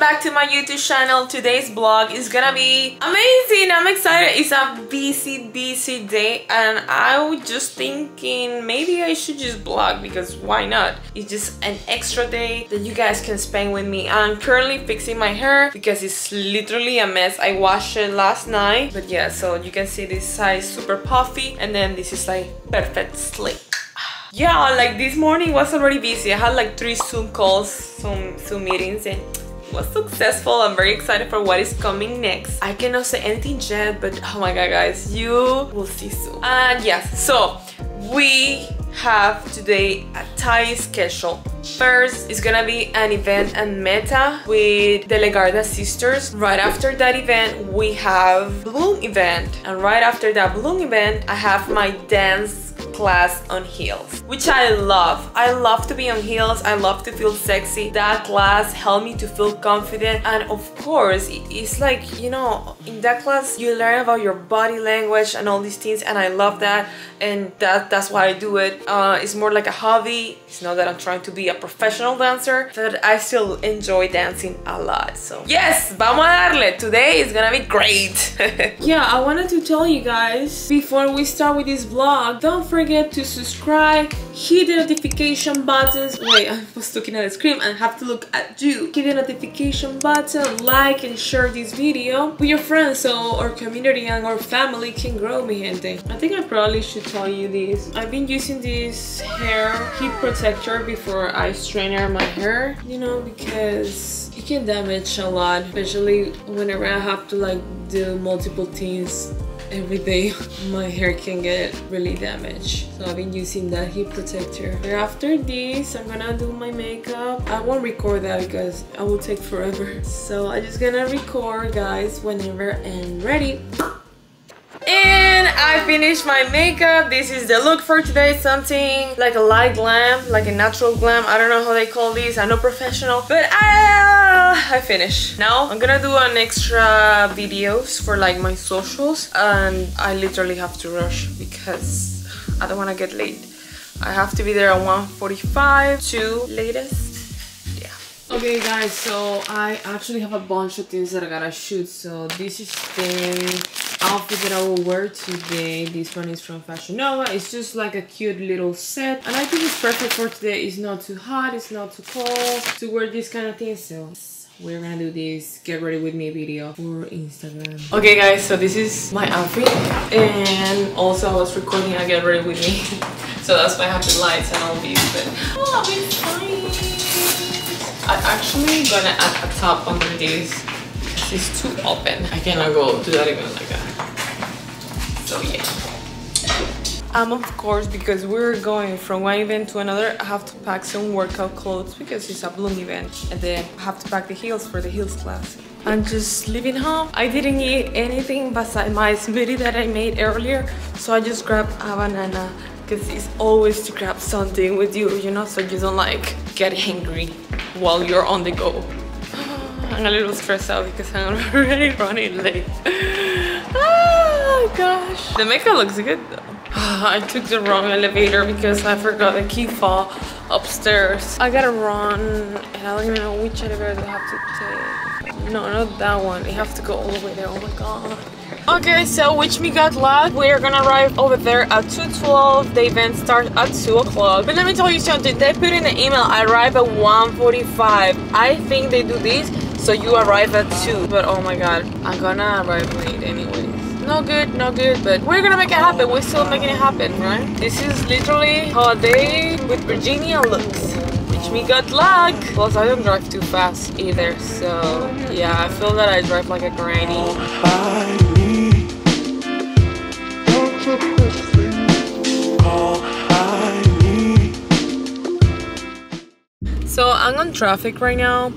to my YouTube channel. Today's vlog is gonna be amazing. I'm excited. It's a busy, busy day and I was just thinking maybe I should just vlog because why not? It's just an extra day that you guys can spend with me. I'm currently fixing my hair because it's literally a mess. I washed it last night. But yeah, so you can see this side super puffy and then this is like perfect slick yeah like this morning was already busy i had like three zoom calls some zoom meetings and was successful i'm very excited for what is coming next i cannot say anything yet but oh my god guys you will see soon and yes so we have today a tight schedule First is gonna be an event at Meta with the Legarda sisters. Right after that event, we have Bloom event. And right after that Bloom event, I have my dance class on heels which I love. I love to be on heels. I love to feel sexy. That class helped me to feel confident. And of course it's like you know in that class you learn about your body language and all these things and I love that. And that that's why I do it. Uh, it's more like a hobby. It's not that I'm trying to be a professional dancer but I still enjoy dancing a lot. So yes vamos a darle. Today is gonna be great. Yeah I wanted to tell you guys before we start with this vlog don't forget forget to subscribe, hit the notification buttons. Wait, I was looking at the screen and have to look at you. Hit the notification button, like and share this video with your friends so our community and our family can grow, mi gente. I think I probably should tell you this. I've been using this hair heat protector before I straighten my hair, you know, because it can damage a lot, especially whenever I have to like do multiple things every day my hair can get really damaged so I've been using that heat protector after this I'm gonna do my makeup I won't record that because I will take forever so I'm just gonna record guys whenever I'm ready and I finished my makeup. This is the look for today. Something like a light glam, like a natural glam. I don't know how they call these. I'm not professional, but I, I finished. Now I'm gonna do an extra videos for like my socials and I literally have to rush because I don't want to get late. I have to be there at 1.45 to latest. Yeah. Okay guys, so I actually have a bunch of things that I gotta shoot. So this is the outfit that I will wear today. This one is from Fashion Nova. It's just like a cute little set. And I think it's perfect for today. It's not too hot, it's not too cold to wear this kind of thing. So we're gonna do this get ready with me video for Instagram. Okay guys, so this is my outfit. And also I was recording a get ready with me. so that's why I have the lights and all these. But oh, I'll be fine. I'm actually gonna add a top under this it's too open. I cannot go do that even like that. So yeah. Um, of course, because we're going from one event to another, I have to pack some workout clothes because it's a Bloom event. And then I have to pack the heels for the heels class. I'm just leaving home. I didn't eat anything besides my smoothie that I made earlier. So I just grabbed a banana because it's always to grab something with you, you know, so you don't like get hungry while you're on the go. I'm a little stressed out because I'm already running late. Oh gosh. The makeup looks good though. I took the wrong elevator because I forgot the key fob upstairs. I gotta run and I don't even know which elevator I have to take. No, not that one. You have to go all the way there. Oh my god. Okay, so wish me good luck. We're gonna arrive over there at 2.12. The event starts at 2 o'clock. But let me tell you something. They put in the email, I arrive at 1.45. I think they do this so you arrive at 2. But oh my god, I'm gonna arrive late anyways. No good, no good, but we're gonna make it happen. We're still making it happen, right? This is literally how a day with Virginia looks. Which we got luck! Plus, I don't drive too fast either, so yeah, I feel that I drive like a granny. So I'm on traffic right now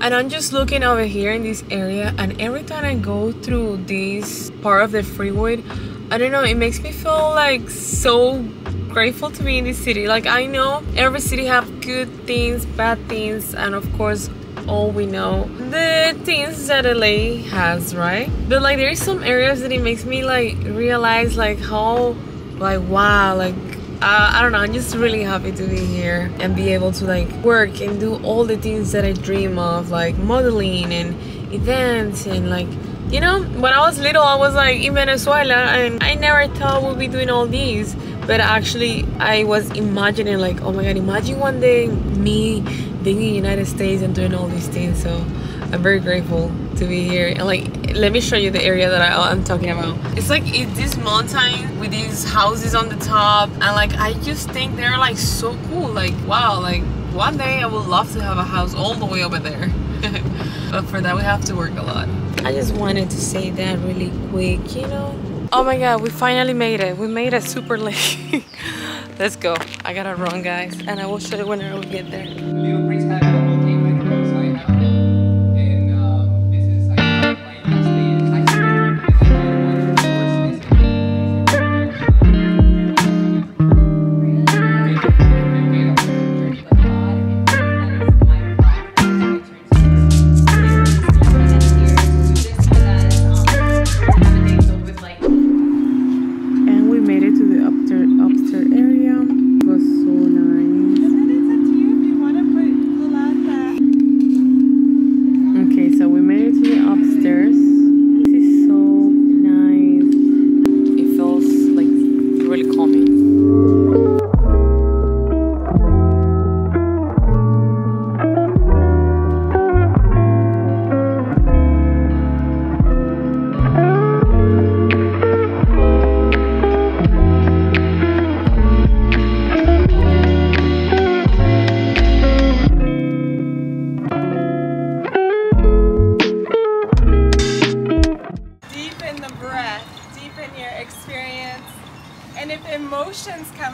and I'm just looking over here in this area and every time I go through this part of the freeway I don't know it makes me feel like so grateful to be in this city. Like I know every city have good things bad things and of course all we know the things that LA has right? But like there is some areas that it makes me like realize like how like wow like uh, I don't know. I'm just really happy to be here and be able to like work and do all the things that I dream of, like modeling and events and like you know when i was little i was like in venezuela and i never thought we'd be doing all these but actually i was imagining like oh my god imagine one day me being in the united states and doing all these things so i'm very grateful to be here. And like let me show you the area that I, am talking about. It's like this mountain with these houses on the top. And like i just think they're like so cool. Like wow like one day i would love to have a house all the way over there. But for that we have to work a lot. I just wanted to say that really quick you know? Oh my god we finally made it. We made it super late. Let's go. I gotta run guys. And I will show you when I will get there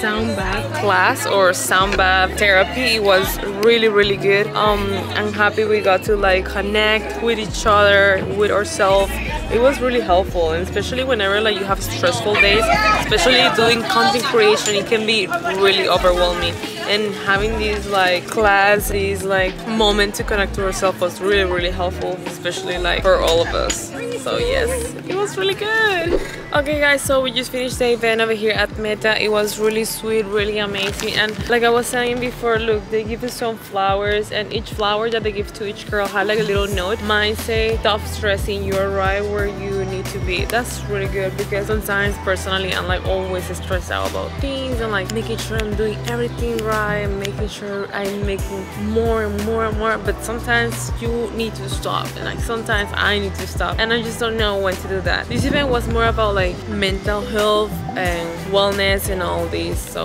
sound bath class or sound bath therapy it was really really good. Um I'm happy we got to like connect with each other with ourselves. It was really helpful and especially whenever like you have stressful days especially doing content creation it can be really overwhelming. And having these like class these like moment to connect to ourselves was really really helpful especially like for all of us. So yes it was really good okay guys so we just finished the event over here at meta. It was really sweet really amazing. And like i was saying before look they give us some flowers and each flower that they give to each girl had like a little note. Mine say stop stressing you're right where you need to be. That's really good because sometimes personally i'm like always stressed out about things and like making sure i'm doing everything right making sure i'm making more and more and more. But sometimes you need to stop. And like sometimes i need to stop. And i just don't know when to do that. This event was more about like mental health and wellness and all these so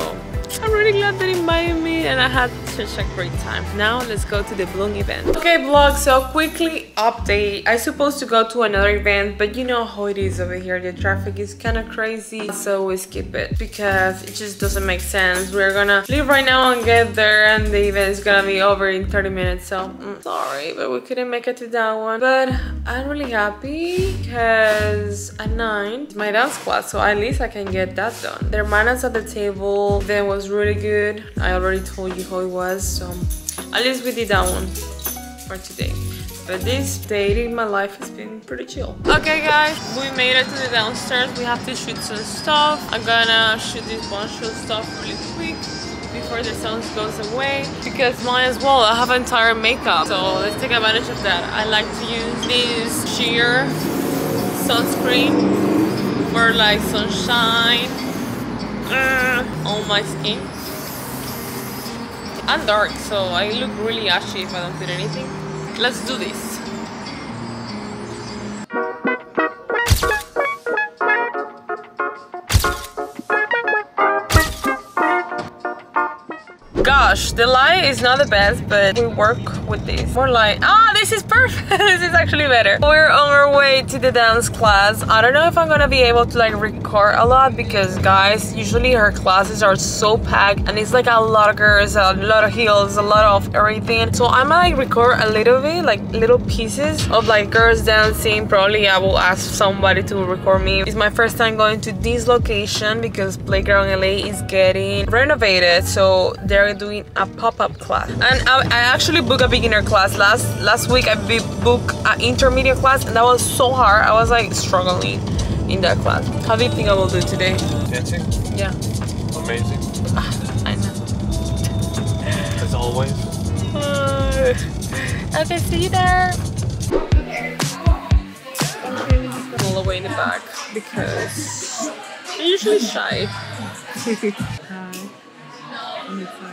I'm really glad they invited me and I had such a great time. Now let's go to the Bloom event. Okay vlog, so quickly update. I supposed to go to another event, but you know how it is over here. The traffic is kind of crazy, so we skip it because it just doesn't make sense. We're gonna leave right now and get there and the event is gonna be over in 30 minutes, so mm, sorry, but we couldn't make it to that one. But I'm really happy because at 9, my dance class, so at least I can get that done. Their manners at the table then was really good. I already told you how it was, so at least we did that one for today. But this day in my life has been pretty chill. Okay guys, we made it to the downstairs. We have to shoot some stuff. I'm gonna shoot this bunch of stuff really quick before the sun goes away because might as well I have entire makeup so let's take advantage of that I like to use this sheer sunscreen for like sunshine uh, my skin I'm dark so I look really ashy if I don't do anything let's do this gosh, the light is not the best, but we work with this. More light. Ah, this is this is actually better. We're on our way to the dance class. I don't know if I'm gonna be able to like record a lot because guys, usually her classes are so packed and it's like a lot of girls, a lot of heels, a lot of everything. So I might like record a little bit, like little pieces of like girls dancing. Probably I will ask somebody to record me. It's my first time going to this location because Playground LA is getting renovated. So they're doing a pop-up class. And I, I actually booked a beginner class last last week. I booked an intermediate class and that was so hard. I was like struggling in that class. How do you think I will do today? Dancing? Yeah. Amazing. I know. As always. Uh, okay, see you there. All the way in the back because I'm usually shy.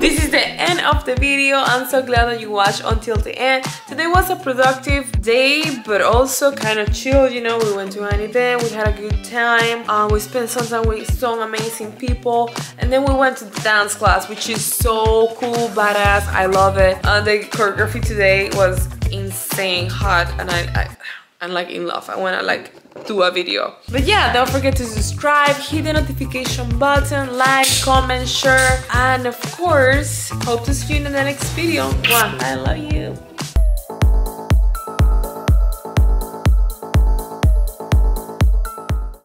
This is the end of the video. I'm so glad that you watched until the end. Today was a productive day, but also kind of chill. You know, we went to an event, we had a good time. Uh, we spent some time with some amazing people, and then we went to the dance class, which is so cool, badass. I love it. Uh, the choreography today was insane, hot, and I, I I'm like in love. I wanna like do a video. But yeah, don't forget to subscribe, hit the notification button, like, comment, share, and of course, hope to see you in the next video. Mwah, I love you.